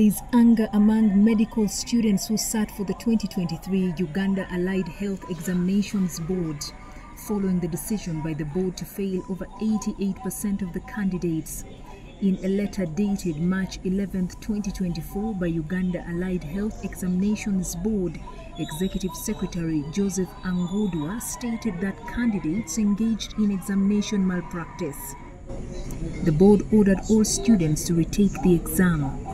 There is anger among medical students who sat for the 2023 Uganda Allied Health Examinations Board following the decision by the board to fail over 88% of the candidates. In a letter dated March 11, 2024 by Uganda Allied Health Examinations Board, Executive Secretary Joseph Angodwa stated that candidates engaged in examination malpractice. The board ordered all students to retake the exam.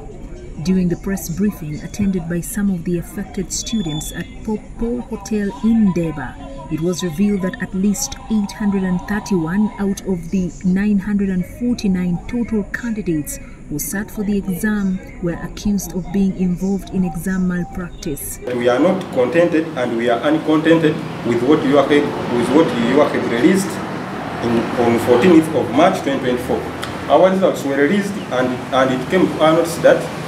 During the press briefing attended by some of the affected students at Popo Hotel in Deba, it was revealed that at least 831 out of the 949 total candidates who sat for the exam were accused of being involved in exam malpractice. We are not contented and we are uncontented with what you have, with what you are released in, on 14th of March 2024. Our results were released and, and it came to our notice that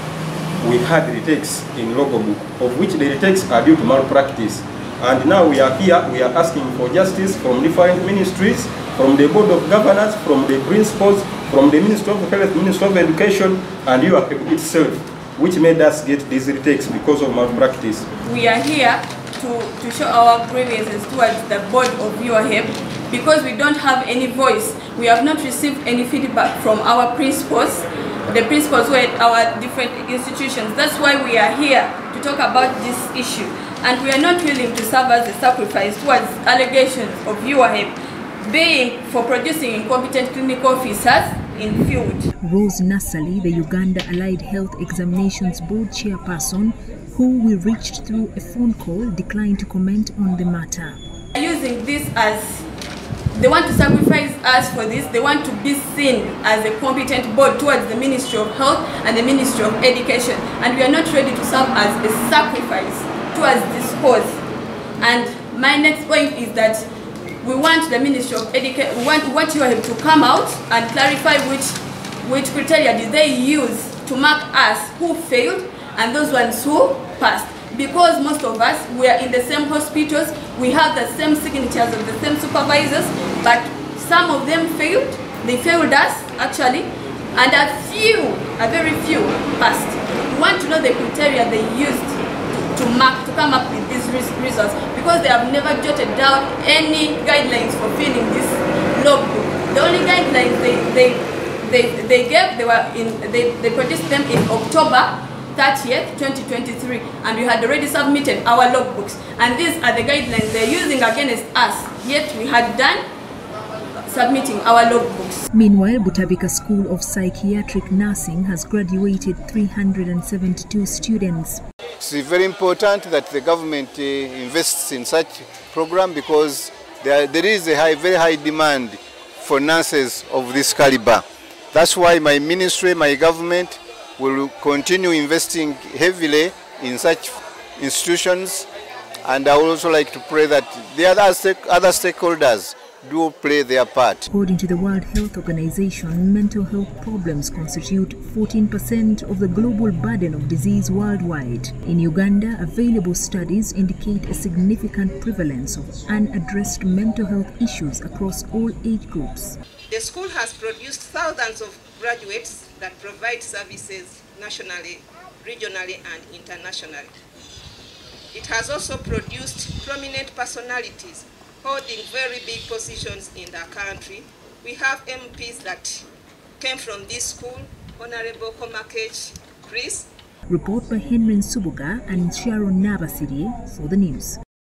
we had retakes in logbook, of which the retakes are due to malpractice. And now we are here, we are asking for justice from different ministries, from the Board of Governors, from the principals, from the Minister of Health, Minister of Education, and UAHEB itself, which made us get these retakes because of malpractice. We are here to, to show our grievances towards the board of UAHEB because we don't have any voice. We have not received any feedback from our principals, the principals who are at our different institutions. That's why we are here to talk about this issue. And we are not willing to serve as a sacrifice towards allegations of UAHEB being for producing incompetent clinical officers in field. Rose Nassali, the Uganda Allied Health Examinations Board chairperson, who we reached through a phone call, declined to comment on the matter. Using this as they want to sacrifice us for this. They want to be seen as a competent board towards the Ministry of Health and the Ministry of Education. And we are not ready to serve as a sacrifice towards this cause. And my next point is that we want the Ministry of Education, we want, we want you to come out and clarify which, which criteria did they use to mark us who failed and those ones who passed because most of us we are in the same hospitals, we have the same signatures of the same supervisors, but some of them failed, they failed us actually, and a few, a very few passed. We want to know the criteria they used to, mark, to come up with these results, because they have never jotted down any guidelines for filling this logbook. The only guidelines they, they, they, they gave, they, were in, they, they produced them in October 30th, 2023, and we had already submitted our logbooks. And these are the guidelines they're using against us, yet we had done submitting our logbooks. Meanwhile, Butabika School of Psychiatric Nursing has graduated 372 students. It's very important that the government uh, invests in such program because there, there is a high, very high demand for nurses of this caliber. That's why my ministry, my government, will continue investing heavily in such institutions and I would also like to pray that the other, other stakeholders do play their part. According to the World Health Organization, mental health problems constitute 14% of the global burden of disease worldwide. In Uganda, available studies indicate a significant prevalence of unaddressed mental health issues across all age groups. The school has produced thousands of graduates that provide services nationally, regionally, and internationally. It has also produced prominent personalities holding very big positions in the country. We have MPs that came from this school, Honorable Komakech Chris. Report by Henry Subuga and Sharon Nabasiri for the news.